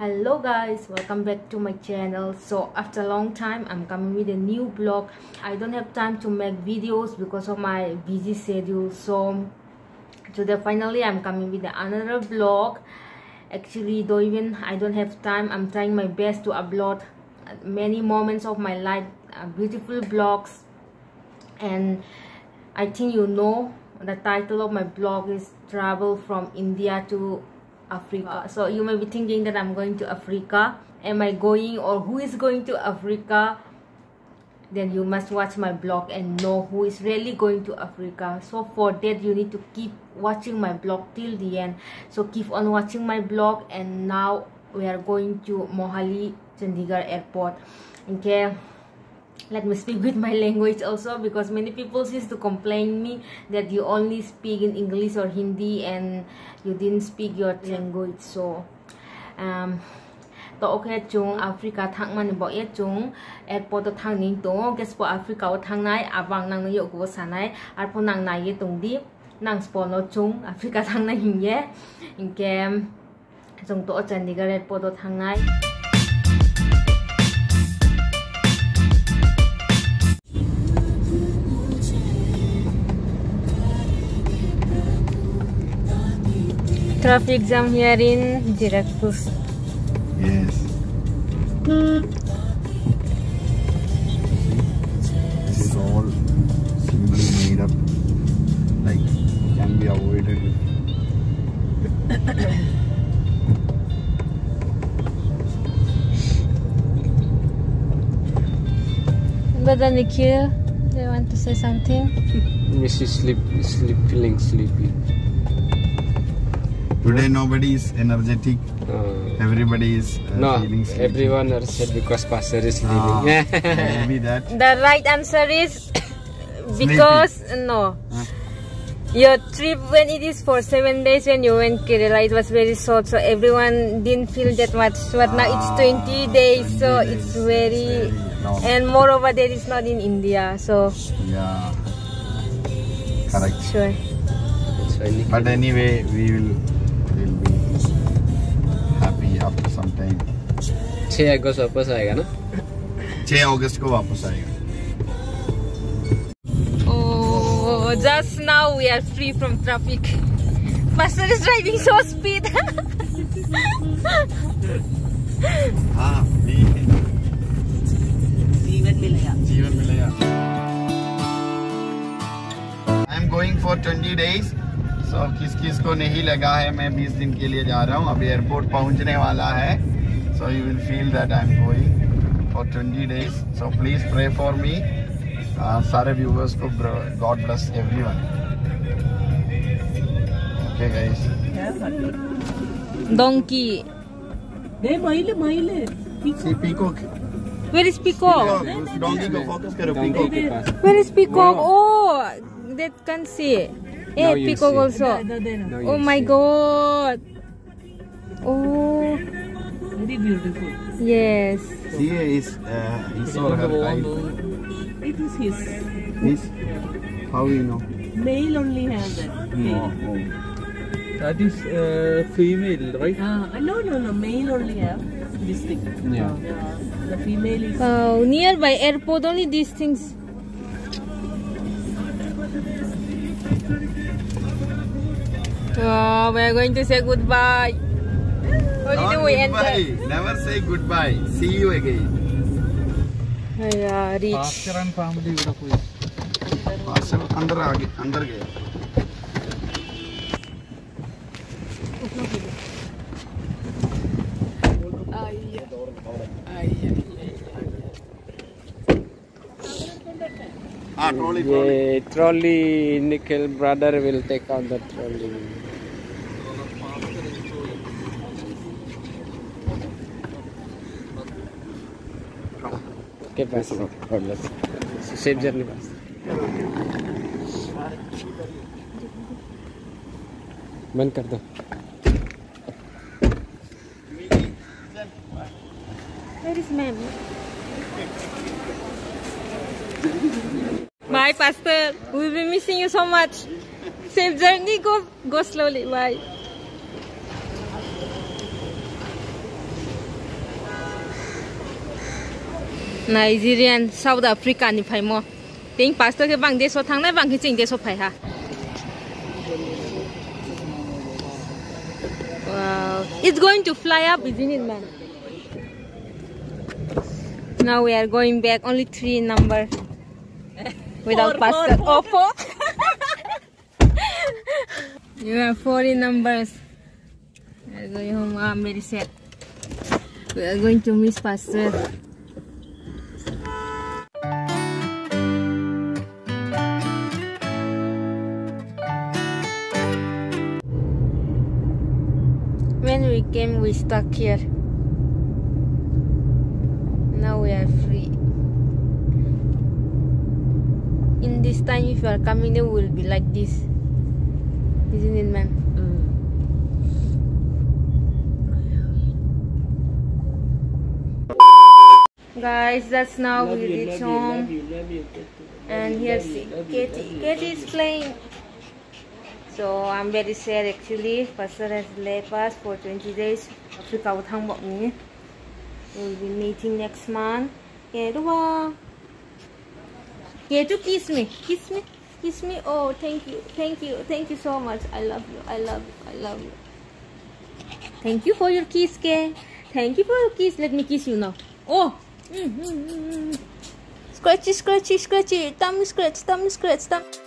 hello guys. Welcome back to my channel. So after a long time i'm coming with a new blog i don't have time to make videos because of my busy schedule. So today finally i'm coming with another blog actually though even i don't have time. I'm trying my best to upload many moments of my life uh, beautiful blogs and i think you know the title of my blog is travel from india to Africa. So you may be thinking that I'm going to Africa. Am I going or who is going to Africa? Then you must watch my blog and know who is really going to Africa. So for that you need to keep watching my blog till the end. So keep on watching my blog and now we are going to Mohali Chandigarh airport. Okay let me speak with my language also because many people used to complain me that you only speak in english or hindi and you didn't speak your language. So um to okay chung africa thang man bo ye chung airport to thang ning to guess po africa o thang nai abang nang yo go sanai ar po nang nai ye tung di nang spo no chung africa thang nai hing ye in kem chung to chandigarh airport to thang nai traffic jam here in Zirakpur. Yes. This is all simply made up, like can be avoided. But then, Nikhil, they want to say something? Mrs. Sleep, sleep, feeling sleepy. Today nobody is energetic. Uh, Everybody is uh, no, feeling sleepy. everyone are said because Pastor is Ah, leaving. maybe that. The right answer is because no. Huh? Your trip when it is for seven days when you went Kerala it was very short so everyone didn't feel that much but now it's Ah, 20 days so 20 it's days. very and moreover that is not in India so yeah. Correct. sure That's why Nikhil- But anyway, we will will be after some time 6 अगस्त वापस आएगा ना? 6 अगस्त को वापस आएगा। ओह just now we are free from traffic master is driving so speed हाँ जीवन मिलेगा। जीवन मिलेगा। I am going for 20 days so किस किस को नहीं लगा है मैं 20 दिन के लिए जा रहा हूँ। अभी एयरपोर्ट पहुँचने वाला है। So you will feel that I am going for 20 days so please pray for me सारे व्यूवर्स को God bless everyone okay guys Donkey. नहीं महिले महिले। See peacock Where is peacock? डोंगी को फोकस करो डोंकी पीकॉक के पास. Where is peacock? Oh, that can see. eh, also. No, no, no. oh my see. god. Oh. Very beautiful. Yes. See, it is. Uh, it is his. His? How do you know? Male only have that. No. Oh, oh. That is uh, female, right? Ah, uh, no, no, no. Male only have this thing. Yeah. yeah. The female is. Oh, nearby airport only these things. Oh, we are going to say goodbye. Only do we goodbye. enter. Never say goodbye. See you again. Yeah, reach. Paskaran family उड़ा कोई. पास्कर अंदर आ गया, अंदर गया. trolley, trolley. Yeah, trolley. Nikhil brother will take on the trolley. Okay, pass. Journey, pass. कर दो Bye, Pastor. We'll be missing you so much. Safe journey. Go, go slowly. Bye. Nigerian, South Africa ni phai mo. Ting pastor ke bang deso thang nai bang ke ching deso phai ha. Wow, it's going to fly up, isn't it, man? Now we are going back. Only three number without Four, pastor. four, Oh, four. you have 40 numbers. We are going home. Ah, I'm very sad. We are going to miss pastor. When we came, we stuck here. Now we are free. In this time, if you are coming, it will be like this. Isn't it, man? Mm. Guys, that's now we reach home. And here's Katie. Katie is playing. So I'm very sad actually. Pastor has left us for 20 days. Africa will thang bok ni. We'll be meeting next month. Okay, Okay, to kiss me. Kiss me. Kiss me. Oh, thank you. Thank you. Thank you so much. I love you. I love you. I love you. Thank you for your kiss, Ke. Thank you for your kiss. Let me kiss you now. Oh. Mm, mm, mm, mm. Scratchy, scratchy, scratchy. Tummy scratch, tummy scratch, tummy.